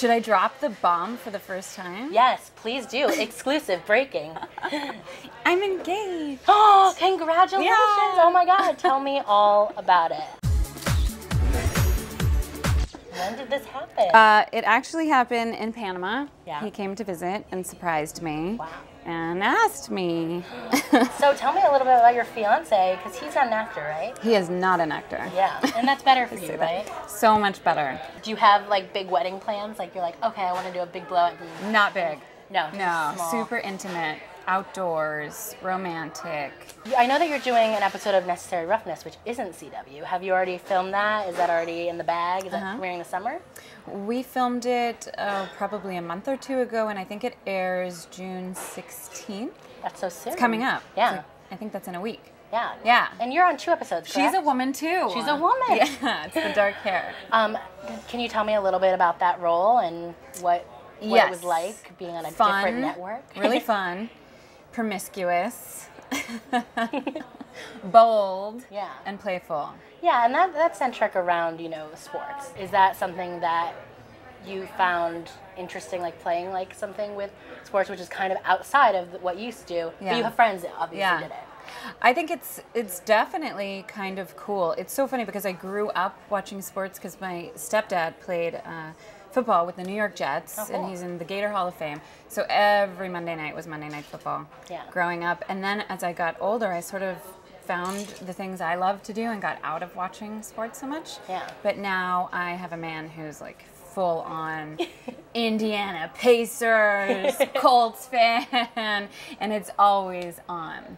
Should I drop the bomb for the first time? Yes, please do. Exclusive breaking. I'm engaged. Oh, congratulations. Yeah. Oh my God. Tell me all about it. When did this happen? Uh, it actually happened in Panama. Yeah. He came to visit and surprised me. Wow. And asked me. so tell me a little bit about your fiance, because he's not an actor, right? he is not an actor. Yeah, and that's better for you, right? So much better. Do you have like big wedding plans? Like you're like, okay, I want to do a big blowout. Not big. No, No, small. super intimate, outdoors, romantic. I know that you're doing an episode of Necessary Roughness, which isn't CW. Have you already filmed that? Is that already in the bag? Is that Uh-huh. premiering this summer? We filmed it uh, probably a month or two ago, and I think it airs June 16th. That's so soon. It's coming up. Yeah. like- I think that's in a week. yeah. Yeah. And you're on two episodes. She's a woman too. She's a woman. Yeah, it's the dark hair. Um, can you tell me a little bit about that role and what what it was like being on a Fun, different network? really fun, promiscuous, bold, Yeah. and playful. Yeah, and that that's centric around you know sports. Is that something that you found interesting, like playing like something with sports, which is kind of outside of what you used to do? But Yeah. you have friends that obviously Yeah. did it. I think it's it's definitely kind of cool. It's so funny because I grew up watching sports because my stepdad played uh, football with the New York Jets, Oh, cool. and he's in the Gator Hall of Fame. So every Monday night was Monday Night Football. Yeah. Growing up, and then as I got older, I sort of found the things I love to do and got out of watching sports so much. Yeah. But now I have a man who's like full on Indiana Pacers, Colts fan, and it's always on.